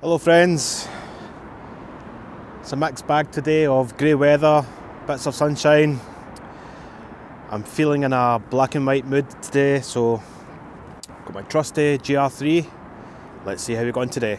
Hello friends, it's a mixed bag today of grey weather, bits of sunshine. I'm feeling in a black and white mood today so got my trusty GR3. Let's see how we're going today.